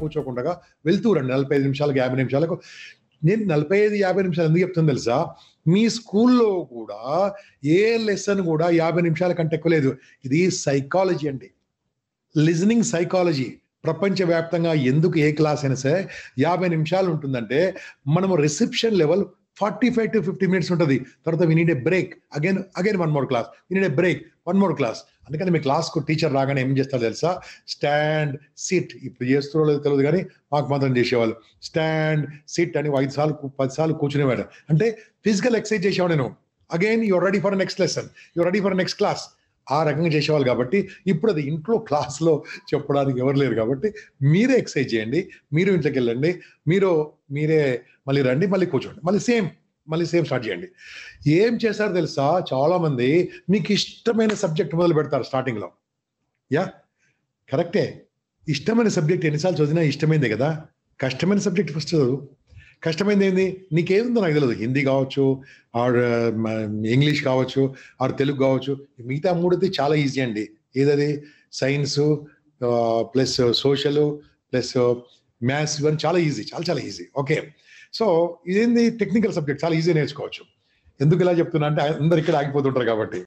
కూర్చోకుండా వెళ్తూ రండి. నలభై ఐదు నిమిషాలకు యాభై నిమిషాలకు. నేను నలభై ఐదు యాభై నిమిషాలు ఎందుకు చెప్తాను తెలుసా? మీ స్కూల్లో కూడా ఏ లెసన్ కూడా యాభై నిమిషాల కంటే ఎక్కువ లేదు. ఇది సైకాలజీ అండి. Listening psychology. ప్రపంచవ్యాప్తంగా ఎందుకు ఏ క్లాస్ అయినా సరే యాభై నిమిషాలు ఉంటుందంటే మనము reception level forty five to fifty minutes ఉంటుంది. తర్వాత we need a break again again one more class we need a break one more class అందుకని మీ క్లాస్కు టీచర్ రాగానే ఏం చేస్తారు తెలుసా? Stand sit. ఇప్పుడు చేస్తున్న లేదు తెలియదు కానీ మాకు మాత్రం చేసేవాళ్ళు. స్టాండ్ సిట్ అని ఐదు సార్లు పది సార్లు కూర్చునేవాడు. అంటే ఫిజికల్ ఎక్సర్సైజ్ చేసేవాడు నేను. Again your ready for next lesson your ready for next class ఆ రకంగా చేసేవాళ్ళు కాబట్టి ఇప్పుడు అది ఇంట్లో క్లాస్లో చెప్పడానికి ఎవరు లేరు కాబట్టి మీరే ఎక్సర్సైజ్ చేయండి. మీరు ఇంట్లోకి వెళ్ళండి. మీరు మీరే మళ్ళీ రండి మళ్ళీ కూర్చోండి. మళ్ళీ సేమ్ మళ్ళీ సేమ్ స్టార్ట్ చేయండి. ఏం చేశారో తెలుసా? చాలామంది మీకు ఇష్టమైన సబ్జెక్ట్ మొదలు పెడతారు స్టార్టింగ్లో. యా? కరెక్టే. ఇష్టమైన సబ్జెక్ట్ ఎన్నిసార్లు చదివినా ఇష్టమైందే కదా? కష్టమైన సబ్జెక్ట్ ఫస్ట్ చదువు. కష్టమైంది ఏంది? నీకేముందో నాకు తెలియదు హిందీ కావచ్చు ఆర్ ఇంగ్లీష్ కావచ్చు ఆర్ తెలుగు కావచ్చు. మిగతా మూడుది చాలా ఈజీ అండి. ఏదది? Science plus social plus maths ఇవన్నీ చాలా ఈజీ చాలా చాలా ఈజీ. ఓకే. సో ఇదేంది? Technical subject. చాలా ఈజీ నేర్చుకోవచ్చు. ఎందుకు ఇలా చెప్తున్నా అంటే అందరు ఇక్కడ ఆగిపోతుంటారు కాబట్టి.